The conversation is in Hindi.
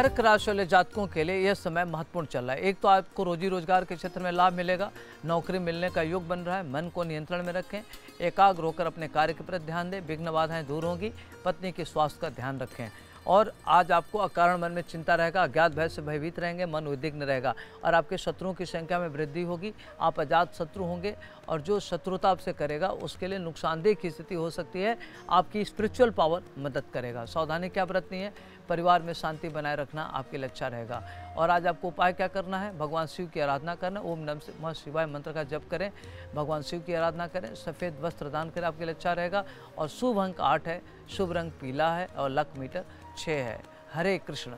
कर्क राशि वाले जातकों के लिए यह समय महत्वपूर्ण चल रहा है। एक तो आपको रोजी रोज़गार के क्षेत्र में लाभ मिलेगा, नौकरी मिलने का योग बन रहा है, मन को नियंत्रण में रखें, एकाग्र होकर अपने कार्य के प्रति ध्यान दें, विघ्न बाधाएँ दूर होंगी, पत्नी के स्वास्थ्य का ध्यान रखें। और आज आपको अकारण मन में चिंता रहेगा, अज्ञात भय से भयभीत रहेंगे, मन उद्विग्न रहेगा और आपके शत्रुओं की संख्या में वृद्धि होगी, आप अजात शत्रु होंगे और जो शत्रुता आपसे करेगा, उसके लिए नुकसानदेह की स्थिति हो सकती है, आपकी स्पिरिचुअल पावर मदद करेगा। सावधानी क्या बरतनी है? परिवार में शांति बनाए रखना आपके लक्ष्य रहेगा। और आज आपको उपाय क्या करना है? भगवान शिव की आराधना करना ओम नम नमः शिवाय मंत्र का जप करें। भगवान शिव की आराधना करें। सफ़ेद वस्त्र दान करें, आपके लिए अच्छा रहेगा। और शुभ अंक आठ है। शुभ रंग पीला है और लक मीटर छः है। हरे कृष्ण।